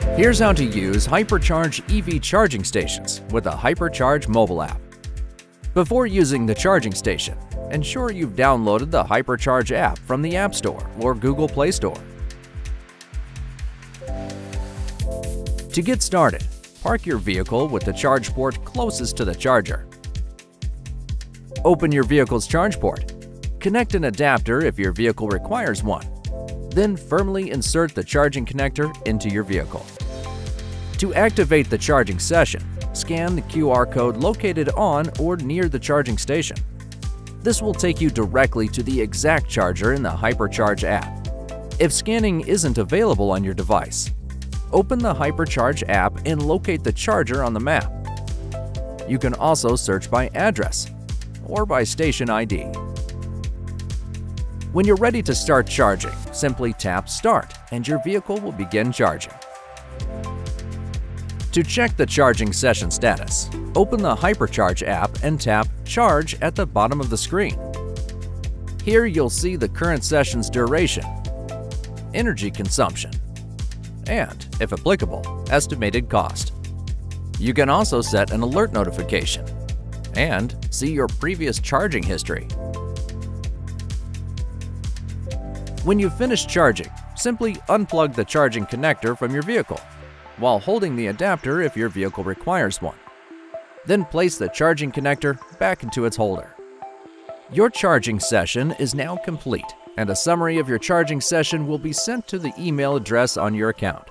Here's how to use Hypercharge EV charging stations with a Hypercharge mobile app. Before using the charging station, ensure you've downloaded the Hypercharge app from the App Store or Google Play Store. To get started, park your vehicle with the charge port closest to the charger. Open your vehicle's charge port. Connect an adapter if your vehicle requires one. Then firmly insert the charging connector into your vehicle. To activate the charging session, scan the QR code located on or near the charging station. This will take you directly to the exact charger in the Hypercharge app. If scanning isn't available on your device, open the Hypercharge app and locate the charger on the map. You can also search by address or by station ID. When you're ready to start charging, simply tap Start and your vehicle will begin charging. To check the charging session status, open the Hypercharge app and tap Charge at the bottom of the screen. Here you'll see the current session's duration, energy consumption, and, if applicable, estimated cost. You can also set an alert notification and see your previous charging history. When you've finished charging, simply unplug the charging connector from your vehicle while holding the adapter if your vehicle requires one. Then place the charging connector back into its holder. Your charging session is now complete and a summary of your charging session will be sent to the email address on your account.